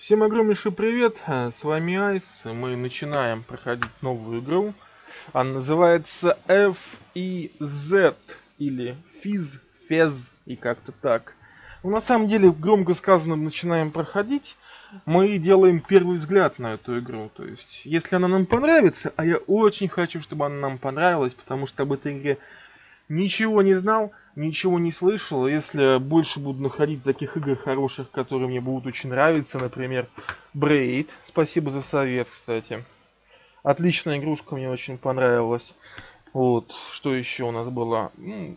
Всем огромнейший привет, э, с вами Айс, мы начинаем проходить новую игру. Она называется FEZ или Физ, Фез и как-то так. Ну, на самом деле, громко сказано, начинаем проходить. Мы делаем первый взгляд на эту игру. То есть, если она нам понравится, а я очень хочу, чтобы она нам понравилась, потому что об этой игре ничего не знал, ничего не слышал. Если больше буду находить таких игр хороших, которые мне будут очень нравиться, например, Braid. Спасибо за совет, кстати. Отличная игрушка, мне очень понравилась. Вот, что еще у нас было? Ну,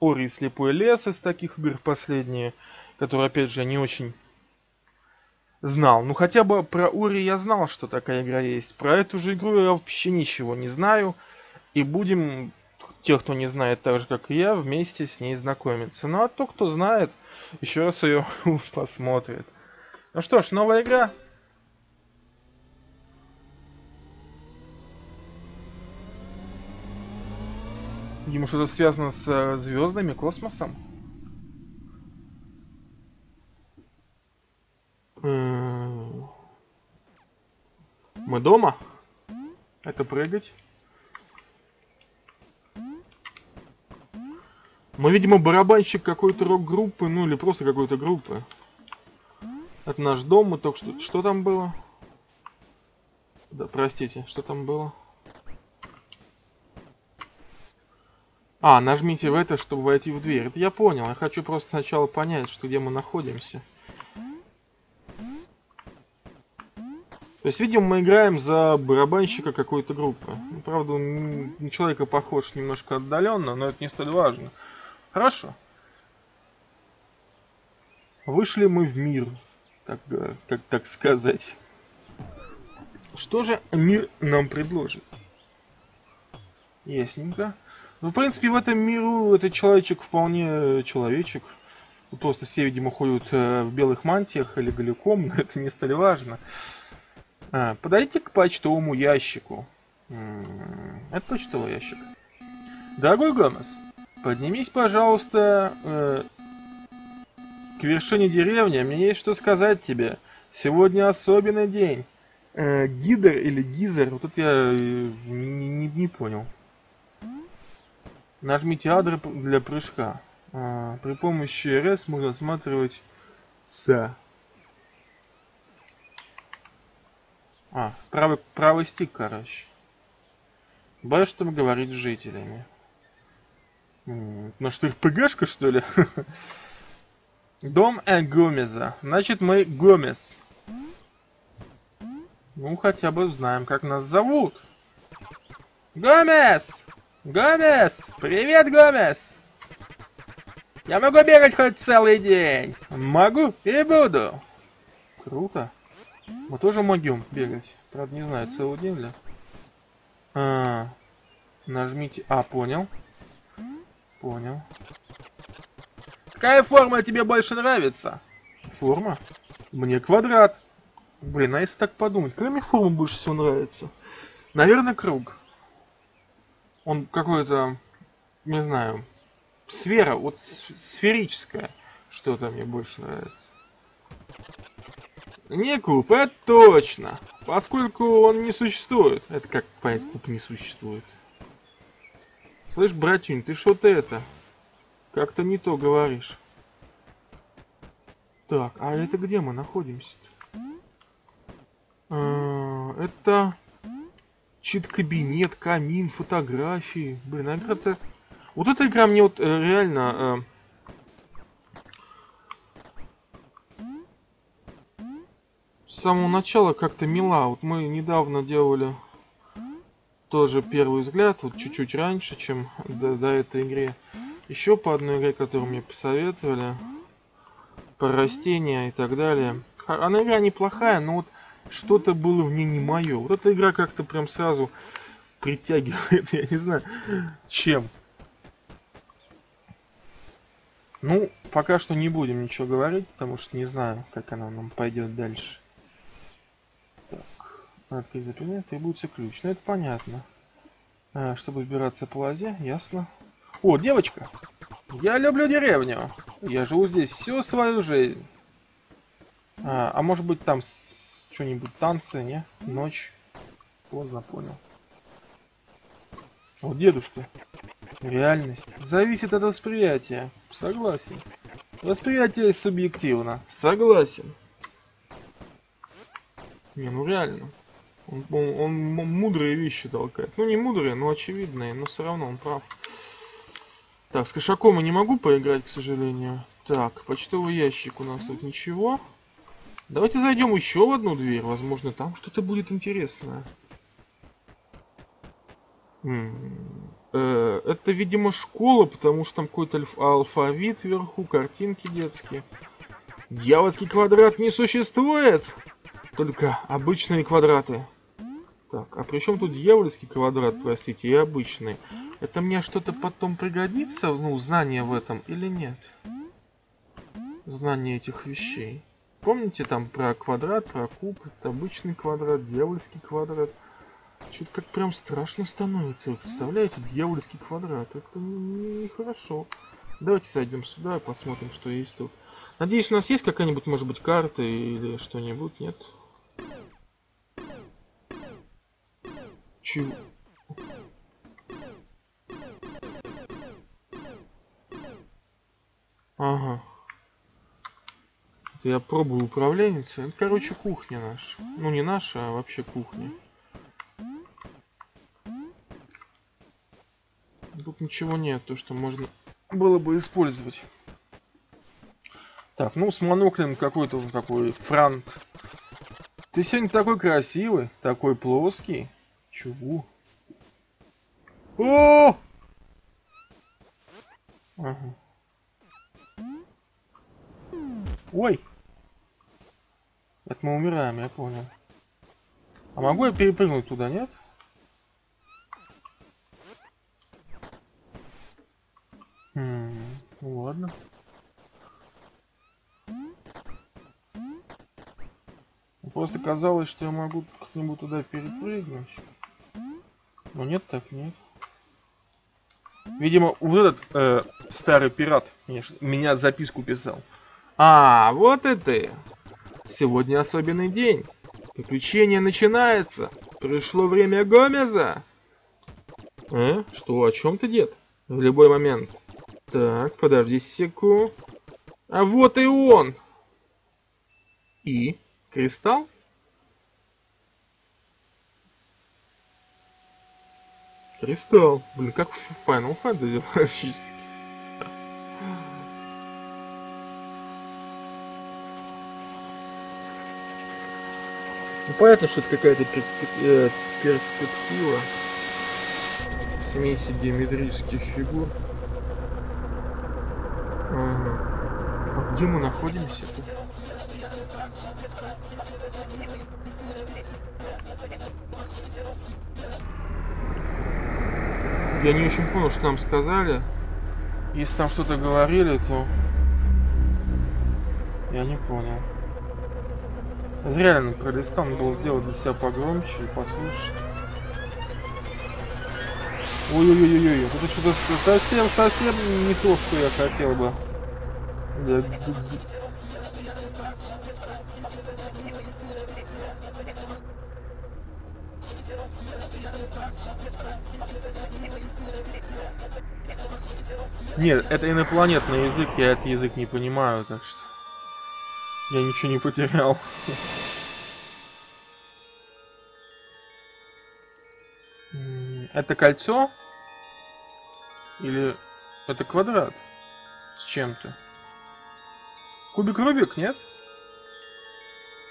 Ори и Слепой Лес из таких игр последние, которые, опять же, не очень знал. Ну, хотя бы про Ори я знал, что такая игра есть. Про эту же игру я вообще ничего не знаю. И будем те, кто не знает так же, как и я, вместе с ней знакомиться. Ну а то, кто знает, еще раз ее посмотрит. Ну что ж, новая игра. Видимо, что-то связано с э, звездами, космосом. Мы дома? Это прыгать? Мы, видимо, барабанщик какой-то рок-группы, ну или просто какой-то группы. Это наш дом, мы только что... Что там было? Да, простите, что там было? А, нажмите в это, чтобы войти в дверь. Это я понял, я хочу просто сначала понять, что где мы находимся. То есть, видимо, мы играем за барабанщика какой-то группы. Ну, правда, он на человека похож немножко отдаленно, но это не столь важно. Хорошо. Вышли мы в мир, так, как так сказать. Что же мир нам предложит? Ясненько. Ну, в принципе, в этом миру этот человечек вполне человечек. Просто все, видимо, ходят э, в белых мантиях или голиком, но это не столь важно. А, подойдите к почтовому ящику. Это почтовый ящик. Дорогой Гомес, Поднимись, пожалуйста, э, к вершине деревни. Мне есть что сказать тебе. Сегодня особенный день. Э, гидер или гизер, вот тут я э, не, не, не понял. Нажмите адр для прыжка. А, при помощи РС можно осматривать С. А, правый, правый стик, короче. Боюсь, чтобы говорить с жителями. На что их ПГшка, что ли? Дом Э Гомеза. Значит, мы Гомес. Ну, хотя бы знаем, как нас зовут. Гомес! Гомес! Привет, Гомес! Я могу бегать хоть целый день. Могу и буду. Круто. Мы тоже могем бегать. Правда, не знаю, целый день ли. А, нажмите... А. Понял. Какая форма тебе больше нравится? Форма? Мне квадрат. Блин, а если так подумать, какая мне форма больше всего нравится? Наверное, круг. Он какой-то, не знаю, сфера, вот сферическая. Что-то мне больше нравится. Не куб, это точно. Поскольку он не существует. Это как понять, куб не существует. Слышь, братюнь, ты что-то это... Как-то не то говоришь. Так, а это где мы находимся-то? А, это... Чит-кабинет, камин, фотографии. Блин, а игра-то... Вот эта игра мне вот э, реально... Э, с самого начала как-то мила. Вот мы недавно делали тоже первый взгляд, вот чуть-чуть раньше, чем до, до этой игры. Еще по одной игре, которую мне посоветовали, про растения и так далее. Она игра неплохая, но вот что-то было в ней не мое. Вот эта игра как-то прям сразу притягивает, я не знаю, чем. Ну, пока что не будем ничего говорить, потому что не знаю, как она нам пойдет дальше. Открыть запрет требуется ключ. Ну это понятно. А, чтобы убираться по лозе, ясно. О, девочка! Я люблю деревню. Я живу здесь всю свою жизнь. А, а может быть там что-нибудь танцы, не? Ночь. Поздно понял. О, дедушка. Реальность. Зависит от восприятия. Согласен. Восприятие субъективно. Согласен. Не, ну реально. Он, он, он мудрые вещи толкает. Ну не мудрые, но очевидные, но все равно он прав. Так, с кошаком я не могу поиграть, к сожалению. Так, почтовый ящик у нас тут ничего. Давайте зайдем еще в одну дверь. Возможно, там что-то будет интересное. Э, это, видимо, школа, потому что там какой-то алфавит вверху, картинки детские. Дьявольский квадрат не существует! Только обычные квадраты. Так, а при чем тут дьявольский квадрат, простите, и обычный? Это мне что-то потом пригодится, ну, знание в этом, или нет? Знание этих вещей. Помните там про квадрат, про куб, это обычный квадрат, дьявольский квадрат. Что-то как прям страшно становится. Вы представляете, дьявольский квадрат. Это нехорошо. Давайте зайдем сюда и посмотрим, что есть тут. Надеюсь, у нас есть какая-нибудь, может быть, карта или что-нибудь, нет? Чего? Ага. Это я пробую управленница. Это, короче, кухня наша. Ну, не наша, а вообще кухня. Тут ничего нет, то, что можно было бы использовать. Так, ну, с моноклем какой-то такой франт. Ты сегодня такой красивый, такой плоский. Чего? О! Ага. Ой! Это мы умираем, я понял. А могу я перепрыгнуть туда, нет? Хм, ну ладно. Просто казалось, что я могу к нему туда перепрыгнуть. Но нет, так нет. Видимо, вот этот э, старый пират конечно, меня записку писал. А, вот и ты. Сегодня особенный день. Приключение начинается. Пришло время Гомеза. Э? Что, о чем ты, дед? В любой момент. Так, подожди секу. А вот и он. И? Кристалл? Кристалл. Блин, как в Final Fantasy практически. Ну понятно, что это какая-то э, перспектива смеси геометрических фигур. Ага. А где мы находимся тут? Я не очень понял, что нам сказали. Если там что-то говорили, то... Я не понял. Зря я пролистал, надо было сделать для себя погромче и послушать. Ой-ой-ой-ой, это что-то совсем-совсем не то, что я хотел бы. Нет, это инопланетный язык, я этот язык не понимаю, так что... Я ничего не потерял. Это кольцо? Или это квадрат? С чем-то? Кубик Рубик, нет?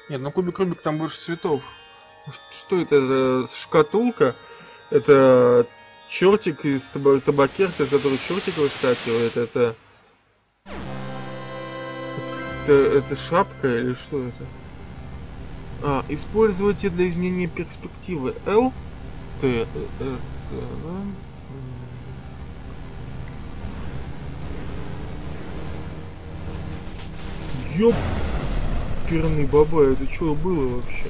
Нет, ну кубик Рубик там больше цветов. Что это? Это шкатулка? Это чертик из табакерка, который чертик выскакивает. Это это, это шапка или что это? А, используйте для изменения перспективы L, T, R, T, Ёп! Перный баба, это что было вообще?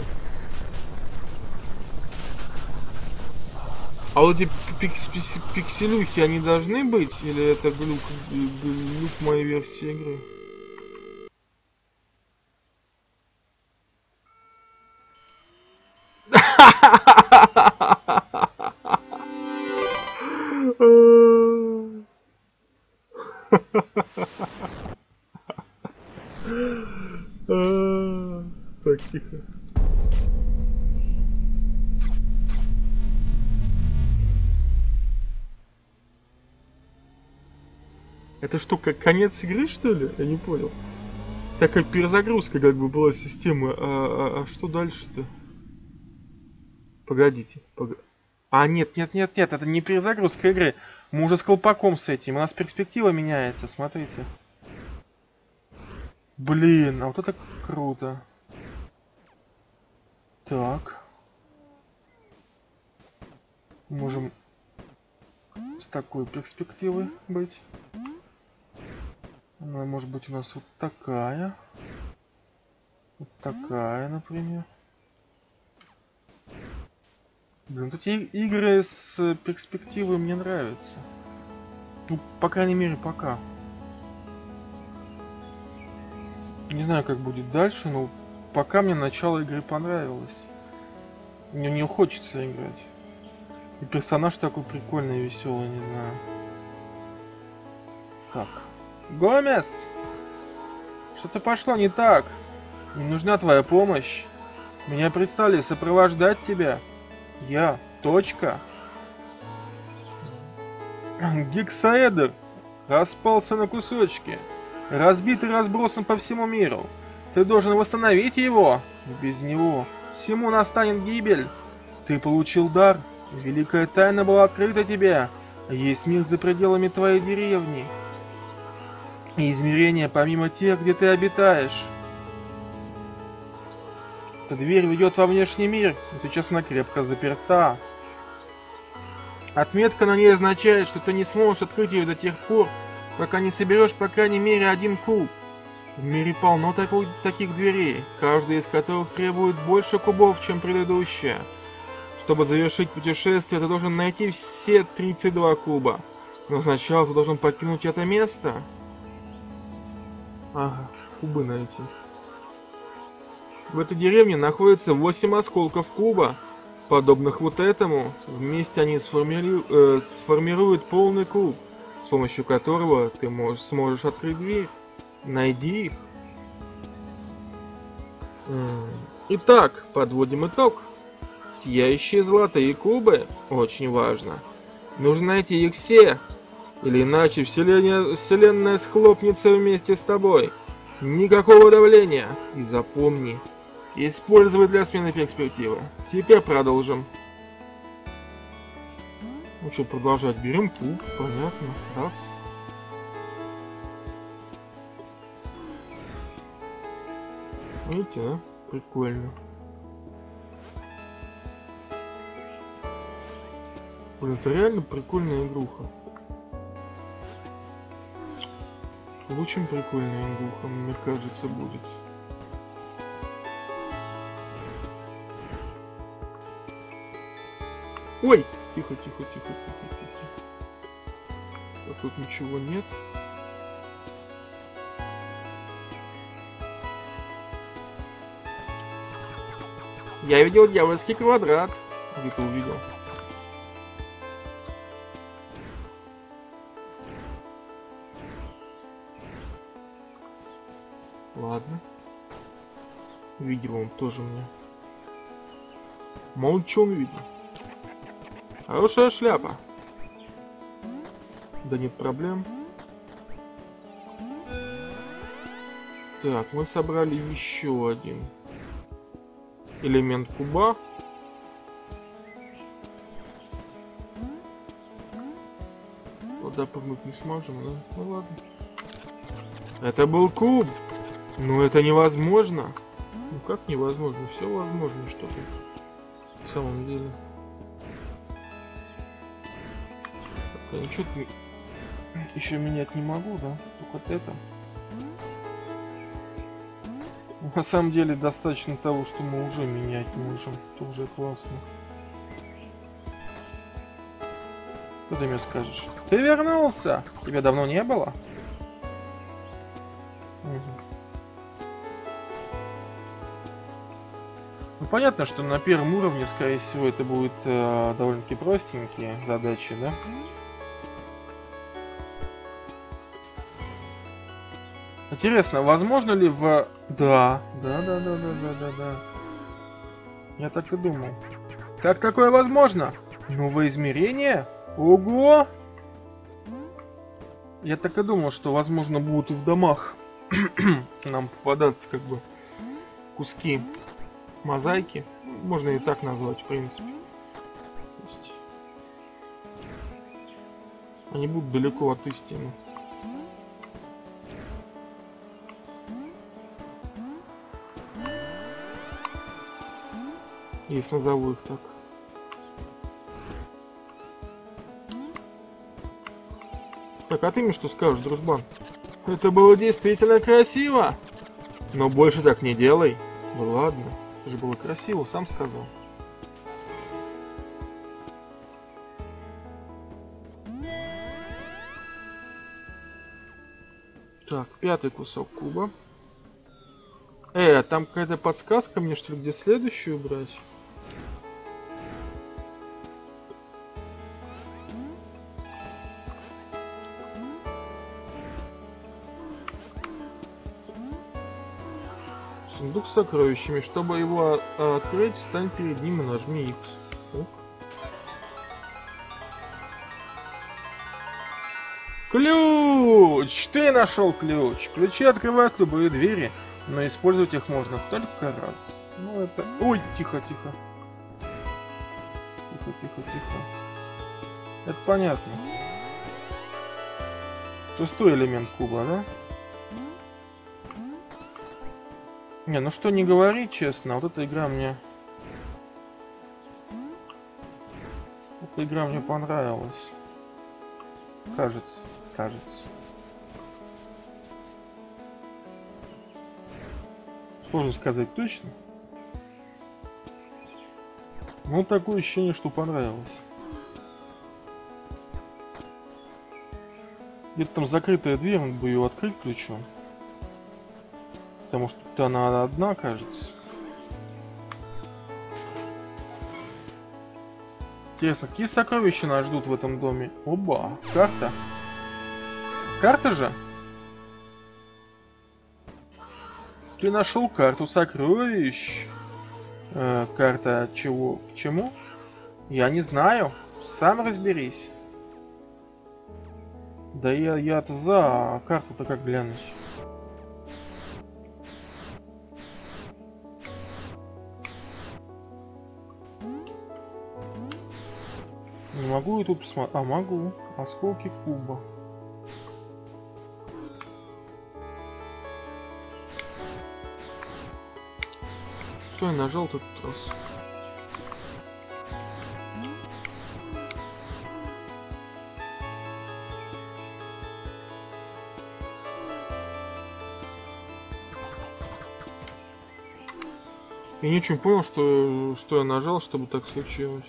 А вот эти пикс пикс пикселюхи, они должны быть? Или это глюк, глюк моей версии игры? Ha ha ha ha! Это что, как конец игры, что ли? Я не понял. Так как перезагрузка как бы была системы. А, а, а что дальше-то? Погодите. Пог... А, нет, нет, нет, нет, это не перезагрузка игры. Мы уже с колпаком с этим. У нас перспектива меняется, смотрите. Блин, а вот это круто. Так. Можем с такой перспективой быть. Она может быть у нас вот такая. Вот такая, например. Блин, эти игры с перспективой мне нравятся. Ну, по крайней мере, пока. Не знаю, как будет дальше, но пока мне начало игры понравилось. Мне не хочется играть. И персонаж такой прикольный, веселый, не знаю. Так. Гомес! Что-то пошло не так. Мне нужна твоя помощь. Меня пристали сопровождать тебя. Я. Точка. Гексаэдр распался на кусочки разбит и разбросан по всему миру. Ты должен восстановить его. Без него всему настанет гибель. Ты получил дар. Великая тайна была открыта тебе. Есть мир за пределами твоей деревни. И измерения помимо тех, где ты обитаешь. Эта дверь ведет во внешний мир, но сейчас она крепко заперта. Отметка на ней означает, что ты не сможешь открыть ее до тех пор, пока не соберешь по крайней мере один куб. В мире полно такой, таких дверей, каждая из которых требует больше кубов, чем предыдущая. Чтобы завершить путешествие, ты должен найти все 32 куба. Но сначала ты должен покинуть это место. Ага, кубы найти. В этой деревне находится 8 осколков куба, подобных вот этому. Вместе они сформиру... э, сформируют полный куб с помощью которого ты можешь, сможешь открыть дверь. Найди их. Итак, подводим итог. Сияющие золотые кубы очень важно. Нужно найти их все, или иначе вселенная, вселенная схлопнется вместе с тобой. Никакого давления. И запомни, используй для смены перспективы. Теперь продолжим. Ну что, продолжать. Берем куб, понятно. Раз. Видите, да? Прикольно. Блин, это реально прикольная игруха. Очень прикольная игруха, мне кажется, будет. Ой! Тихо, тихо, тихо, тихо, тихо. А тут ничего нет. Я видел дьявольский квадрат. Где ты увидел? Ладно. Видел он тоже мне. Молчу он видел. Хорошая шляпа. Да нет проблем. Так, мы собрали еще один элемент куба. Вода помыть не сможем, да? Ну ладно. Это был куб! Ну это невозможно! Ну как невозможно? Все возможно, что тут. В самом деле. Я ничего еще менять не могу, да? Только это. На самом деле достаточно того, что мы уже менять можем. Это уже классно. Что ты мне скажешь? Ты вернулся! Тебя давно не было? Понятно, что на первом уровне, скорее всего, это будет э, довольно-таки простенькие задачи, да? Интересно, возможно ли в... Да, да, да, да, да, да, да, да. Я так и думал. Как такое возможно? Новое измерение? Ого! Я так и думал, что возможно будут в домах нам попадаться как бы куски мозаики. Можно и так назвать, в принципе. Они будут далеко от истины. Если назову их так. Так, а ты мне что скажешь, дружбан? Это было действительно красиво. Но больше так не делай. Ну ладно, же было красиво, сам сказал. Так, пятый кусок куба. Э, а там какая-то подсказка мне, что ли, где следующую брать? Сундук с сокровищами. Чтобы его а, открыть, встань перед ним и нажми X. Ок. Ключ! Ты нашел ключ! Ключи открывают любые двери, но использовать их можно только раз. Ну это... Ой, тихо, тихо. Тихо, тихо, тихо. Это понятно. Шестой элемент куба, да? Не, ну что не говори, честно, вот эта игра мне... Эта игра мне понравилась. Кажется, кажется. Сложно сказать точно. Ну, такое ощущение, что понравилось. Где-то там закрытая дверь, надо бы ее открыть ключом. Потому что тут она одна, кажется. Интересно, какие сокровища нас ждут в этом доме? Оба, карта. Карта же? Ты нашел карту сокровищ. Э, карта чего? К чему? Я не знаю. Сам разберись. Да я я-то за, а карту-то как глянуть. Могу я тут посмотреть? А, могу. Осколки куба. Что я нажал тут раз? Я не очень понял, что, что я нажал, чтобы так случилось.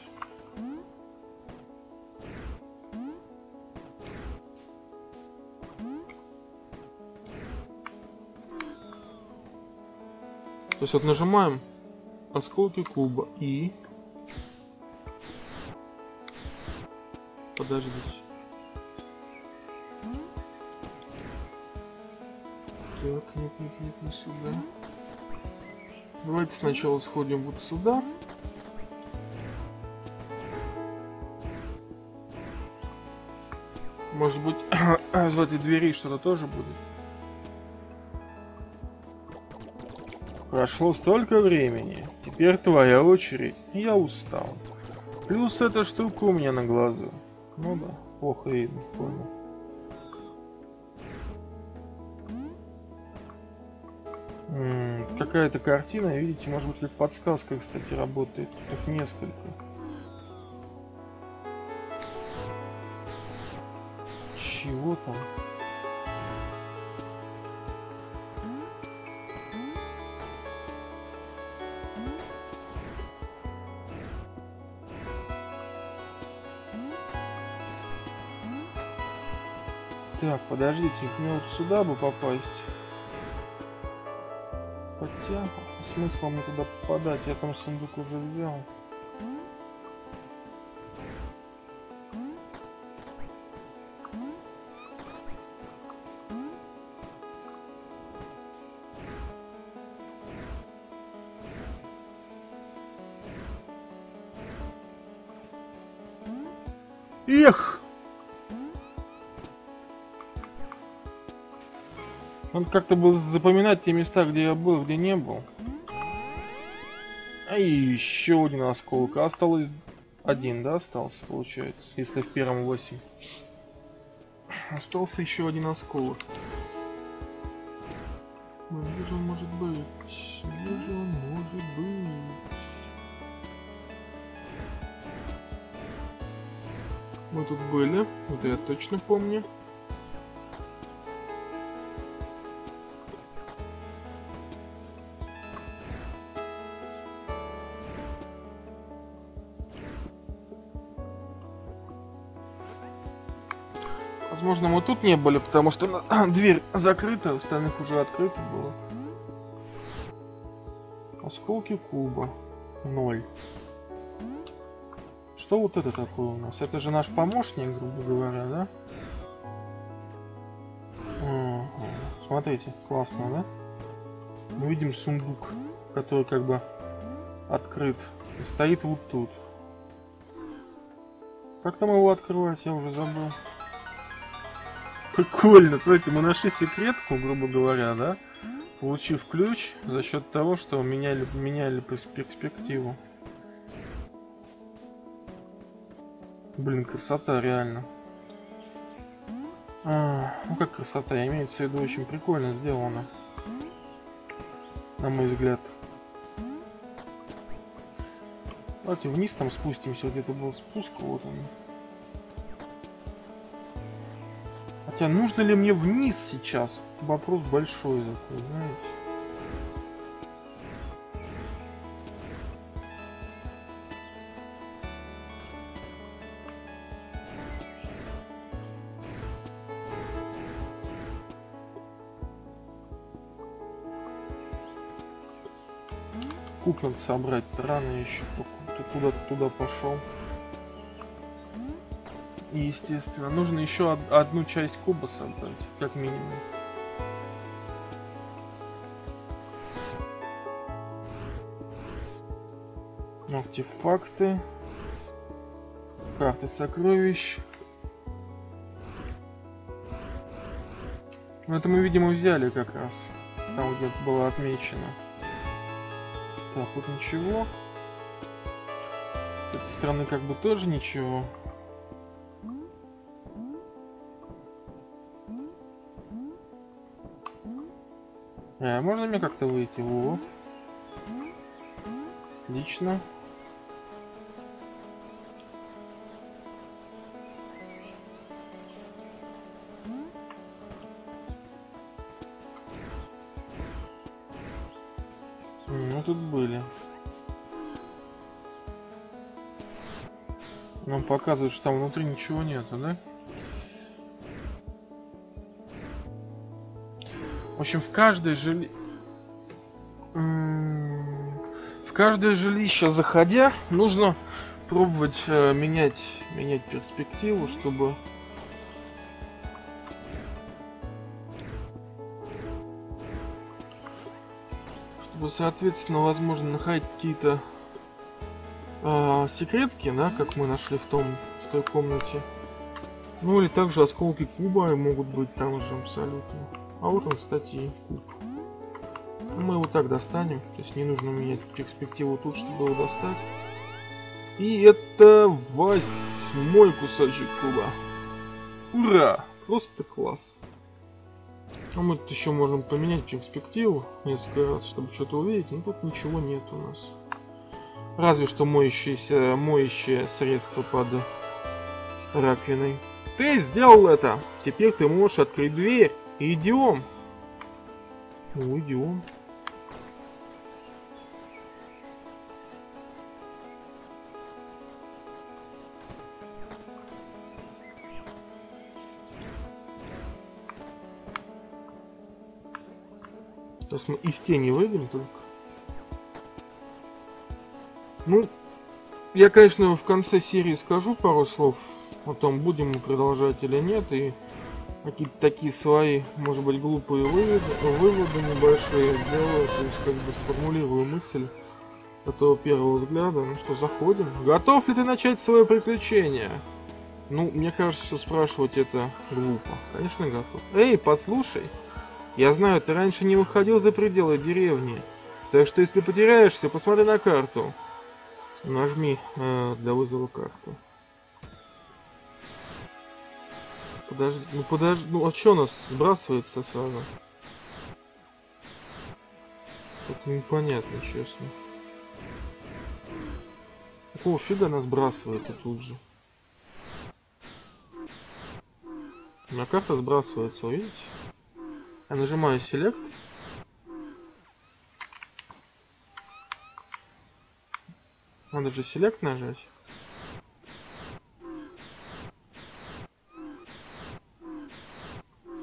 То есть вот нажимаем осколки куба и... Подождите. Так, нет, нет, нет, не сюда. Давайте сначала сходим вот сюда. Может быть, в этой двери что-то тоже будет. Прошло столько времени. Теперь твоя очередь. Я устал. Плюс эта штука у меня на глазу. Ну да, плохо видно, понял. Какая-то картина, видите, может быть как подсказка, кстати, работает. Их несколько. Чего там? Так, подождите, мне вот сюда бы попасть. Хотя... смысла мне туда попадать? Я там сундук уже взял. Эх! Надо как-то было запоминать те места, где я был, где не был. А еще один осколок. Осталось один, да, остался, получается, если в первом 8. Остался еще один осколок. Он может быть? Где же он может быть? Мы тут были, это я точно помню. Возможно, мы тут не были, потому что дверь закрыта, остальных уже открыто было. Осколки куба. Ноль. Что вот это такое у нас? Это же наш помощник, грубо говоря, да? Смотрите, классно, да? Мы видим сундук, который как бы открыт. И стоит вот тут. Как там его открывать? Я уже забыл. Прикольно, смотрите, мы нашли секретку, грубо говоря, да? Получив ключ за счет того, что меняли, меняли перспективу. Блин, красота, реально. А, ну как красота, имеется в виду очень прикольно сделано. На мой взгляд. Давайте вниз там спустимся, где-то был спуск, вот он. Хотя нужно ли мне вниз сейчас? Вопрос большой такой, знаете. Надо собрать, рано еще. Куда-то туда пошел. И, естественно, нужно еще од одну часть куба собрать, как минимум. Артефакты. Карты сокровищ. Ну это мы, видимо, взяли как раз. Там, где было отмечено. Так, вот ничего. С этой стороны как бы тоже ничего. А, можно мне как-то выйти? Во. Отлично. Ну тут были. Нам показывают, что там внутри ничего нету, да? Общем, в каждой жили... В каждое жилище заходя, нужно пробовать э, менять, менять перспективу, чтобы... Чтобы, соответственно, возможно, находить какие-то э, секретки, да, как мы нашли в том, в той комнате. Ну или также осколки куба могут быть там же абсолютно. А вот он, кстати. Мы его так достанем. То есть не нужно менять перспективу тут, чтобы его достать. И это восьмой кусочек куба. Ура! Просто класс. А мы тут еще можем поменять перспективу несколько раз, чтобы что-то увидеть. Но тут ничего нет у нас. Разве что моющееся, моющее средство под раковиной. Ты сделал это! Теперь ты можешь открыть дверь. Идем. Идем. Сейчас мы из тени выйдем только. Ну, я, конечно, в конце серии скажу пару слов о том, будем мы продолжать или нет, и какие-то такие свои, может быть, глупые выводы, выводы небольшие сделаю, то есть как бы сформулирую мысль этого первого взгляда. Ну что, заходим. Готов ли ты начать свое приключение? Ну, мне кажется, что спрашивать это глупо. Конечно, готов. Эй, послушай. Я знаю, ты раньше не выходил за пределы деревни. Так что если потеряешься, посмотри на карту. Нажми э, для вызова карту. Подожди, ну подожди, ну а чё нас сбрасывается сразу? Это непонятно, честно. Какого фига нас сбрасывает тут же? У меня карта сбрасывается, видите? Я нажимаю Select. Надо же Select нажать.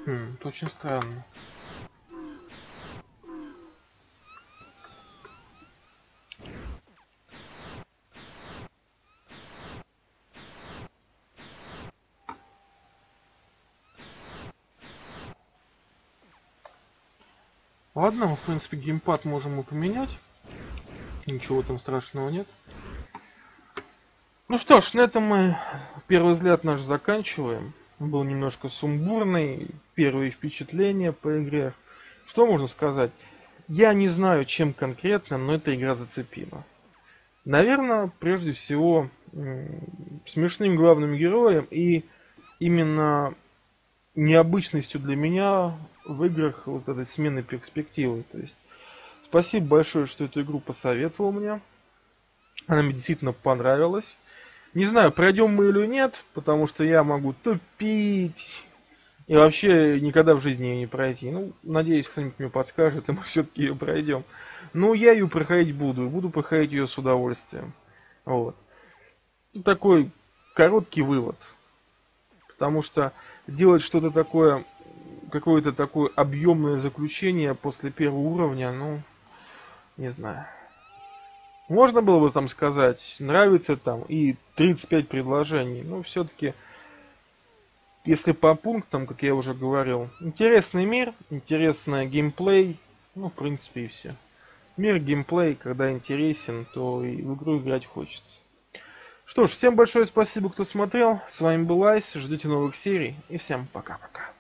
Хм, это очень странно. Ладно, в принципе, геймпад можем мы поменять. Ничего там страшного нет. Ну что ж, на этом мы первый взгляд наш заканчиваем. Был немножко сумбурный, первые впечатления по игре. Что можно сказать? Я не знаю, чем конкретно, но эта игра зацепила. Наверное, прежде всего, смешным главным героем и именно необычностью для меня в играх вот этой смены перспективы. То есть, спасибо большое, что эту игру посоветовал мне. Она мне действительно понравилась. Не знаю, пройдем мы или нет, потому что я могу тупить. И вообще никогда в жизни ее не пройти. Ну, надеюсь, кто-нибудь мне подскажет, и мы все-таки ее пройдем. Ну, я ее проходить буду, и буду проходить ее с удовольствием. Вот. Такой короткий вывод. Потому что делать что-то такое, какое-то такое объемное заключение после первого уровня, ну, не знаю. Можно было бы там сказать, нравится там и 35 предложений, но все-таки, если по пунктам, как я уже говорил, интересный мир, интересный геймплей, ну, в принципе, и все. Мир, геймплей, когда интересен, то и в игру играть хочется. Что ж, всем большое спасибо, кто смотрел. С вами был Айс. Ждите новых серий. И всем пока-пока.